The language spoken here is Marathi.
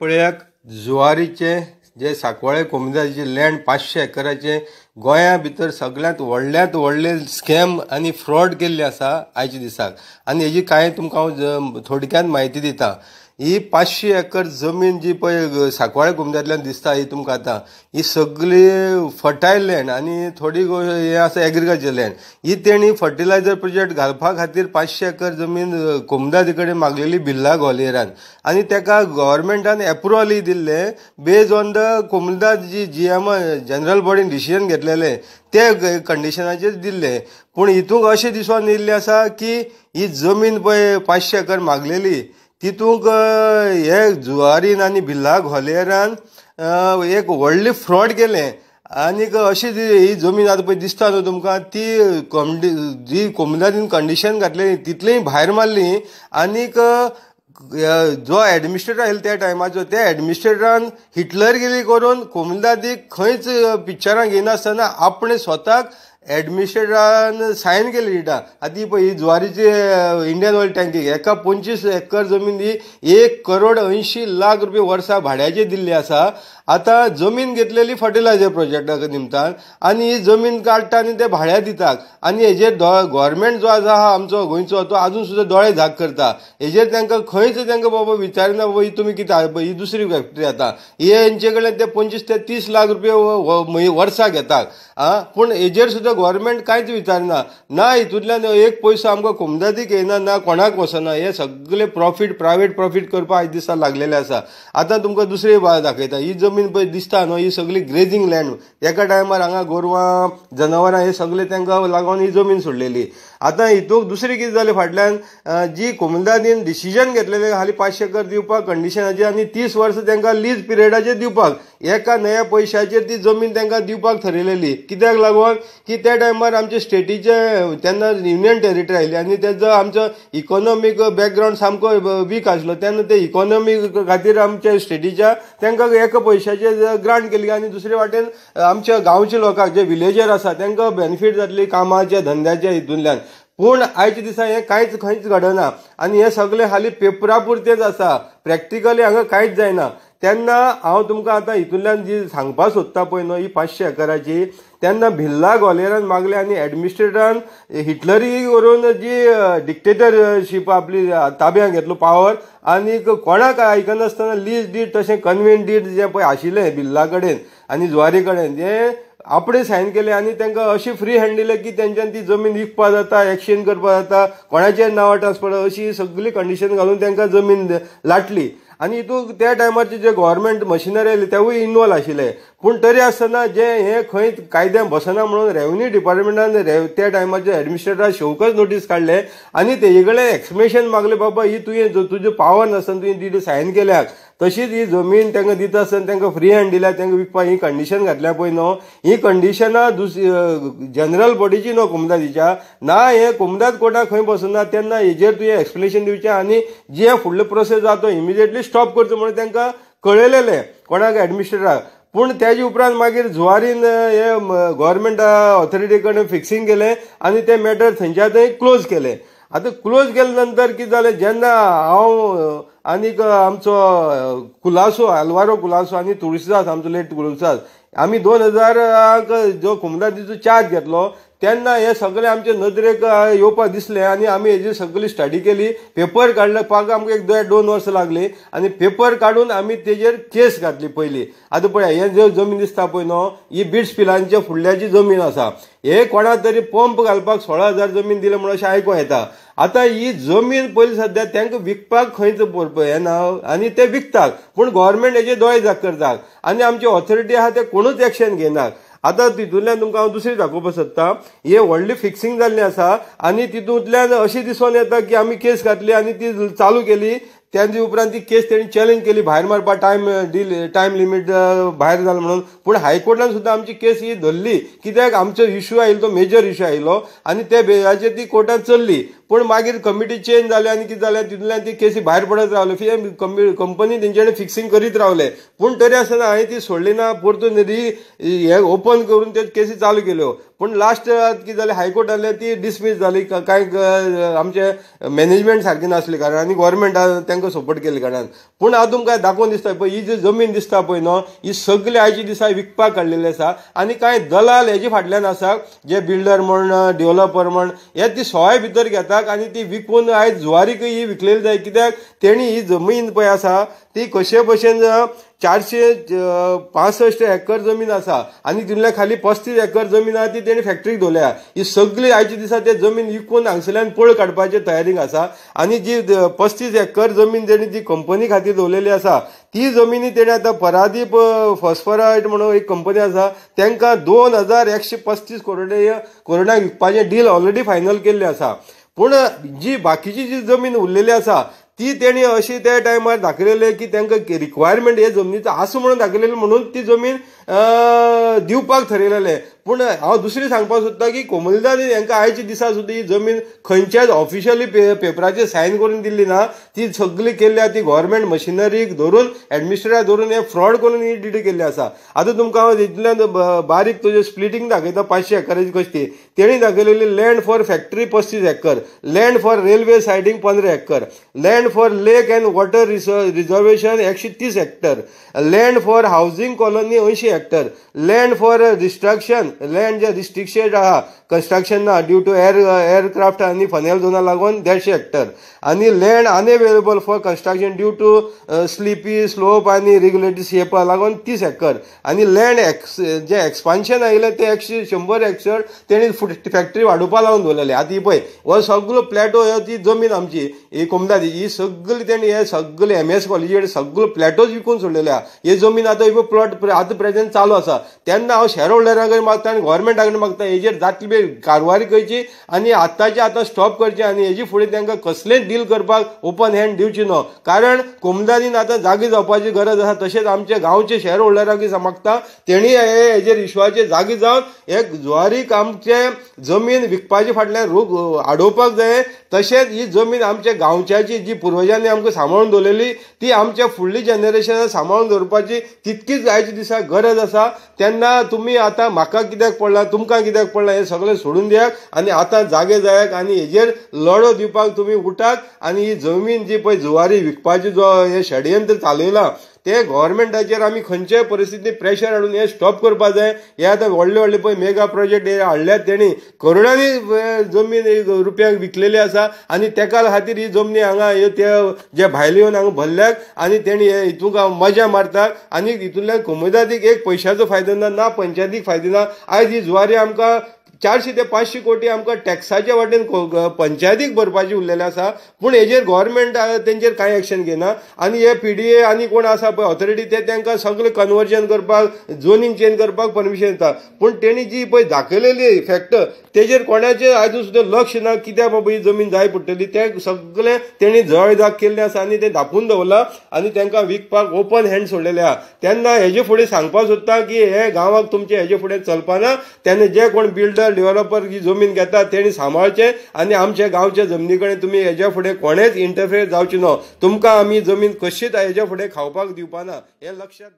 पळयाक. जुवारीचे जे सांकवाळे कोमदाचे लँड पांचशे एकराचे गोंया भितर सगळ्यांत व्हडल्यांत व्हडले स्कॅम आनी फ्रॉड केल्ले आसा आयच्या दिसाक. आनी हेजी कांय तुमकां हांव थोडक्यान म्हायती दिता. ही पांचशे एकर जमीन जी पळय सांकवाळे घुमदांतल्यान दिसता ही तुमकां आतां ही सगळी फर्टायल लँड आनी थोडी हे आसा एग्रीकल्चर लँड ही तेणी फर्टिलायझर प्रोजेक्ट घालपा खातीर पांचशे एकर जमीन कोमदादी कडेन मागलेली बिल्ला ग्वालियरान. आनी ताका गव्हर्मेंटान एप्रुवलय दिल्ले बेज ऑन द कोमदाद जी जी एम जनरल बॉडीन डिसिजन घेतलेले ते कंडिशनाचेर दिल्ले. पूण हितूंक अशें दिसून येयल्लें आसा की ही जमीन पळय पांचशे एकर मागलेली तितूंक हे जुवारीन आनी भिल्ला घोलेरान एक व्हडलें फ्रॉड केलें. आनीक अशी ही जमीन आतां पळय दिसता न्हू तुमकां ती कमडी जी कोमदादीन कंडिशन घातली तितलीय भायर मारली. आनीक जो एडमिनिस्ट्रेटर आयलो त्या टायमाचो त्या एडमिनिस्ट्रेटरान हिटलर गेली करून कोमदादीक खंयच पिक्चरां घेयनासतना आपणे स्वताक एडमिनिस्ट्रेटरान सायन केली डिटा आतां पळय ही ज्वारीची इंडियन ऑयल टँकी एका पंचवीस एकर जमीन ही एक करोड अंयशीं लाख रुपया वर्सा भाड्याचे दिल्ली आसा आतां जमीन घेतलेली फर्टिलायझर प्रोजेक्टाक निमतान आनी ही जमीन काडटा आनी ते भाड्या दितात. आनी हेजेर गोवोरमेंट जो आसा आमचो गोंयचो तो आजून सुद्दां दोळे झाक करता. हेजेर तांकां खंयच तांकां बाबा विचारना बाबा ही तुमी कितें ही दुसरी फॅक्टरी आतां. हे हेंचे कडल्यान ते पंचवीस ते तीस लाख रुपया वर्सा घेतात. आं? पूण हेजेर सुद्दां गोवोरमेंट कांयच विचारना. ना हितूंतल्यान एक पयसो आमकां कोमदादीक येना ना कोणाक वचना हे सगळे प्रॉफीट प्रायवेट प्रॉफीट करपाक आयज दिसा लागलेले आसा. आतां तुमकां दुसरी दाखयता. ही जमीन पळय दिसता न्हू ही सगळी ग्रेजींग लँड एका टायमार हांगा गोरवां जनावरां हे सगळे तांकां लागून ही जमीन सोडलेली. आतां हितूंक दुसरी कितें जालें फाटल्यान जी कोमदादीन डिसिजन घेतलेलें हालीं पांचशे एकर दिवपाक कंडिशनाचेर आनी तीस वर्सां तांकां लीज पिरियडाचेर दिवपाक. एका नया पयशाचेर ती जमीन तांकां दिवपाक थरयलेली कित्याक लागून? की त्या टायमार आमचे स्टेटीचे तेन्ना युनियन टेरिटरी आयली आनी तेजो आमचो इकॉनॉमीक बॅकग्रावंड सामको वीक आसलो. तेन्ना ते इकॉनॉमी खातीर आमच्या स्टेटीच्या तांकां एका पयशाचेर ग्रांट केली आनी दुसरे वाटेन आमच्या गांवच्या लोकांक जे विलेजर आसा तांकां बेनिफीट जातली कामाच्या धंद्याच्या हितूंतल्यान. पूण आयच्या दिसा हें कांयच खंयच घडना. आनी हें सगळें हालीं पेपरा पुरतेंच आसा. प्रॅक्टिकली हांगा कांयच जायना. तेन्ना हांव तुमकां आतां हितूंतल्यान जी सांगपाक सोदता पळय न्हू ही पांचशे एकराची तेन्ना भिल्ला गोलेरान मागले आनी एडमिनिस्ट्रेटरान हिटलरी करून जी डिक्टेटरशीप आपली ताब्यांक घेतलो पावर आनी कोणाक आयकनासतना लीज डीड तशें कन्वेंट डीड जें पळय आशिल्लें भिल्ला कडेन आनी जुवारी कडेन जें आपणे सायन केले आनी तांकां अशी फ्री हँड दिले की तेंच्यान ती जमीन विकपा जाता एक्सचेंज करपा जाता कोणाचेर नांवां ट्रान्सफर अशी सगळी कंडिशन घालून तांकां जमीन लाटली. आनी हितून त्या टायमारचे जे गोव्हर्मेंट मशिनरी आयले तेवूय इनवॉल्व आशिल्ले पूण तरी आसतना जे हे खंय कायद्यान बसना म्हणून रेव्हन्यू डिपार्टमेंटान त्या टायमाचे एडमिनिस्ट्रेटर शेवकच नोटीस काडले आनी तेजे कडेन एक्सप्लेनेशन मागले बाबा ही तुवें तुजें पावर नासतना तुवें तिथे सायन केल्याक तशीच ही जमीन तांकां दिता आसतना तांकां फ्री हँड दिल्या तांकां विकपाक ही कंडिशन घातल्या पळय न्हू ही कंडिशनां दुस जनरल बॉडीची न्हू कुमदादीच्या. ना हे कुमदाद कोर्टाक खंय बसना तेन्ना हेजेर तुवें एक्सप्लेनेशन दिवचें आनी जे फुडलो प्रोसेस जाता तो इमिजिएटली स्टॉप करचो म्हणून तांकां कळयलेलें कोणाक एडमिनिस्ट्रेटराक पूण तेजे उपरांत मागीर जुवारीन हे गोवोरमेंट ऑथॉरिटी कडेन फिक्सींग केलें आनी ते मॅटर थंयच्या थंय क्लोज केलें. आतां क्लोज केले नंतर कितें जालें जेन्ना हांव आनीक आमचो कुलासो आल्वारो कुलासो आनी तुळशीदास आमचो लेट तुळशीदास आमी दोन हजारांक जो कुमदादीचो चार्ज घेतलो तेन्ना हे सगळे आमचे नदरेक येवपाक दिसले आनी आमी हेजी सगळी स्टडी केली पेपर काडले पाक आमकां एक दोन दोन वर्सां लागली आनी पेपर काडून आमी तेजेर केस घातली पयली आतां पळय हे जे जमीन दिसता पळय न्हू ही बिट्स पिलांच्या फुडल्याची जमीन आसा. हे कोणाक तरी पंप घालपाक सोळा हजार जमीन दिले म्हणून अशें आयकूं येता. आतां ही जमीन पयली सद्या तांकां विकपाक खंयच येना आनी ते विकतात. पूण गोवोरमेंट हेजे दोळे जाग करतात आनी आमची ऑथॉरिटी आहा ते कोण कोणूच एक्शन घेनात आतां तितूंतल्यान तुमकां हांव दुसरी दाखोवपाक सोदता. हे व्हडलें फिक्सींग जाल्लें आसा आनी तितूंतल्यान अशें दिसून येता की आमी केस घातली आनी ती चालू केली. त्याच्या उपरांत ती केस तेणी चॅलेंज केली. भायर मारपाक टायम डील टायम लिमीट भायर जालो म्हणून. पूण हायकोर्टान सुद्दां आमची केस ही धरली. कित्याक आमचो इश्यू आयलो तो मेजर इश्यू आयलो आनी त्या बेजाचेर ती कोर्टान चल्ली. पूण मागीर कमिटी चेंज जाली आनी कितें जालें तितूंतल्यान ती केसी भायर पडत रावले कंपनी तेंच्यानी फिक्सिंग करीत रावले पूण तरी आसतना हांवें ती सोडली ना परतून री हे ओपन करून त्यो केसी चालू केल्यो पूण लास्ट कितें जालें हायकोर्टांतले ती डिसमीस जाली कांय आमचे मॅनेजमेंट सारकी नासले कारण आनी गोवोरमेंटान तांकां सपोर्ट केल्ले कारणान पूण हांव तुमकां दाखोवन दिसता पळय ही जी जमीन दिसता पळय न्हू ही सगळी आयची दिसा विकपाक काडलेली आसा आनी कांय दलाल हेजे फाटल्यान आसा जे बिल्डर म्हण डेव्हलपर म्हण हे ती सवाय भितर कित्याक आनी ती विकून आयज जुवारीक ही विकलेली जाय कित्याक? तेणी ही जमीन पळय आसा ती कशे भशेन चारशे पासश्ट एकर जमीन आसा आनी तितल्या खाली पस्तीस एकर जमीन आसा ती तेणी फॅक्टरीक दवरल्या ही सगळी आयच्या दिसा ते जमीन विकून हांगसरल्यान पळ काडपाचे तयारीक आसा आनी जी पस्तीस एकर जमीन तेणी जी कंपनी खातीर दवरलेली आसा ती जमिनी तेणे आतां परादीप फॉस्फरायट म्हणून एक कंपनी आसा तांकां दोन हजार एकशे पस्तीस करोडे करोडांक विकपाचें डील ऑलरेडी फायनल केल्लें आसा. पूण जी बाकीची जी जमीन उरलेली आसा ती तेणी अशी त्या टायमार दाखयलेले की तांकां रिक्वायरमेंट हे जमनीचो आसा म्हणून दाखयलेले म्हणून ती जमीन दिवपाक थरयलेले पूण हांव दुसरें सांगपाक सोदतां की कोमलदानी हांकां आयच्या दिसा सुद्दां ही जमीन खंयच्याच ऑफिशियली पेपराचेर सायन करून दिल्ली ना. ती सगळी केल्या ती गोव्हर्मेंट मशिनरीक धरून एडमिनिस्ट्रेटर धरून हे फ्रॉड करून ही डिडी केल्ली आसा. आतां तुमकां हांव इतल्यान बारीक तुजें स्प्लिटींग दाखयता पांचशे एकराची कशी ती तेणी दाखयलेली लँड फॉर फॅक्टरी पस्तीस acre land for railway siding पंदरा acre land for lake and water reservation एकशे तीस hectare land for housing colony अंयशीं hectare land for restriction land जे रिस्ट्रिक्शन आहा कन्स्ट्रक्शन ना ड्यू टू एअर एअरक्राफ्ट आनी फनेल झोना लागून देडशे हेक्टर आनी land unavailable for construction due to slippy slope आनी रेग्युलेटरी शेपा लागून तीस एकर. आनी लँड एक्स जे एक्सपान्शन आयिल्लें ते एकशे शंबर एक्सर तेणी फॅक्टरी वाडोवपा लागून दवरलेले आतां ही पळय हो सगळो प्लॅटो ती जमीन आमची ही कोमदादी ही सगळी तेणी हे सगळे एम एस कॉलेजी सगळो प्लॅटोच विकून सोडलेल्या. ही जमीन आतां प्लॉट आतां प्रेझेंट चालू आसा तेन्ना हांव शेअर होल्डरांकडे मागता आनी गोव्हर्मेंटाकडे मागता हेजेर जातली बी कारवारी करची आनी आतांचे आतां स्टॉप करचे आनी हेजे फुडें तांकां कसलेंच डील करपाक ओपन हँड दिवची न्हू कारण कोमदानीन आतां जागी जावपाची गरज आसा. तशेंच आमचे गांवचे शेअर होल्डरांक मागता तेणी हे हेजेर विश्वाचे जागी जावन एक जुवारीक आमचे जमीन विकपाचे फाटल्यान रोग आडोवपाक जाय. तशेंच ही जमीन आमच्या गांवच्याची जी पुर्वजांनी आमकां सांबाळून दवरलेली ती आमच्या फुडली जनरेशनाक सांबाळून दवरपाची तितकीच आयच्या दिसा गरज आसा. तेन्ना तुमी आतां म्हाका कित्याक पडला तुमकां कित्याक पडला हें सगळें सोडून दियात आनी आतां जागे जायात आनी हेजेर लढो दिवपाक तुमी उठात आनी ही जमीन जी पळय जुवारी विकपाची जो हे षडयंत्र चालयलां ते गोव्हर्मेंटाचेर आमी खंयच्याय परिस्थितींत प्रेशर हाडून हे स्टॉप करपा जाय. हे आतां व्हडले व्हडले पळय मेगा प्रोजेक्ट हे हाडल्यात तेणी. करोडांनी जमीन रुपयांक विकलेली आसा आनी तेका खातीर ही जमनी हांगा ते जे भायले येवन हांगा भरल्यात आनी तेणी हे हितूंक मजा मारतात. आनी हितूंतल्यान कोमदादीक एक पयशाचो फायदो ना ना पंचायतीक फायदो ना. आयज ही जुवारी आमकां चारशे ते पांचशे कोटी आमकां टॅक्साचे वाटेन पंचायतीक भरपाची उरलेले आसा. पूण हेजेर गोव्हर्मेंट तेंचेर कांय एक्शन घेना. आनी हे पी डी ए आनी कोण आसा पळय ऑथॉरिटी ते तांकां सगळें कन्वर्जन करपाक झोनींग चेंज करपाक परमिशन दिता पूण तेणी जी पळय दाखयलेली फॅक्ट तेजेर कोणाचें आजून सुद्दां लक्ष ना कित्याक बाबा ही जमीन जाय पडटली. तें सगळें तेणी जळजाग केल्लें आसा आनी तें धापून दवरलां आनी तांकां विकपाक ओपन हँड सोडलेले आहा. तेन्ना हेजे फुडें सांगपाक सोदता की हे गांवाक तुमचे हेजे फुडें चलपाना. तेन्ना जे कोण बिल्डर डेव्हलपर जी जमीन घेतात तेणी सांबाळचे आनी आमच्या गांवच्या जमनी कडेन तुमी हेज्या फुडें कोणेच इंटरफेर जावची न्हू तुमकां आमी जमीन कशीच हेज्या फुडें खावपाक दिवपाना हें लक्षात